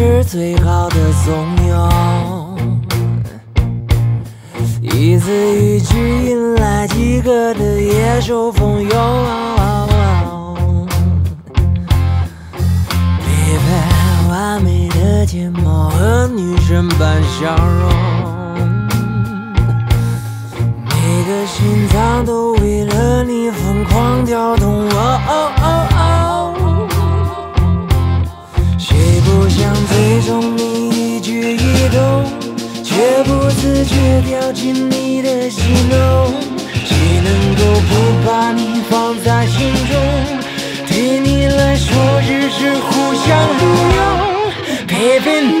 是最好的怂恿。一字一句引来几个的野兽蜂拥。疲惫完美的睫毛和女神般笑容，每个心脏都为了你疯狂跳动。哦哦哦用你一举一动，却不自觉掉进你的戏弄？谁能够不把你放在心中？对你来说只是互相利用。Baby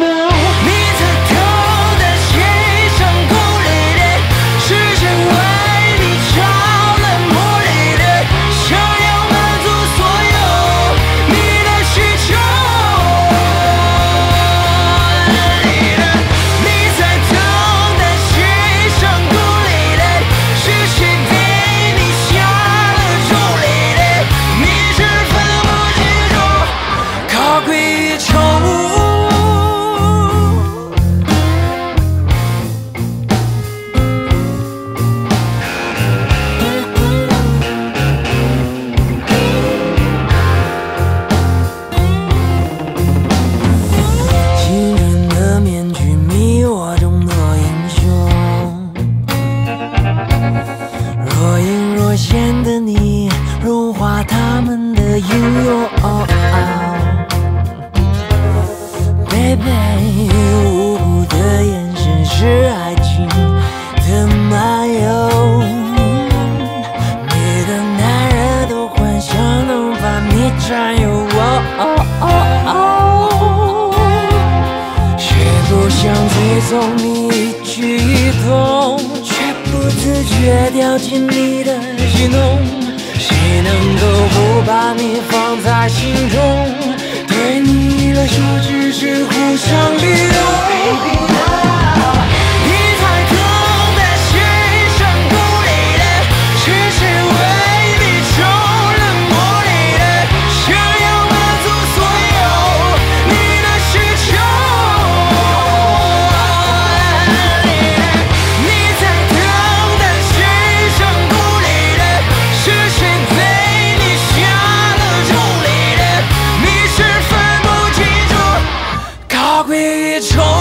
的英勇。Baby，无辜的眼神是爱情的漫游。每个男人都幻想能把你占有。谁不想追踪你一举一动，却不自觉掉进你的戏弄？谁能够不把你放在心中？对你来说只是互相利用。一种。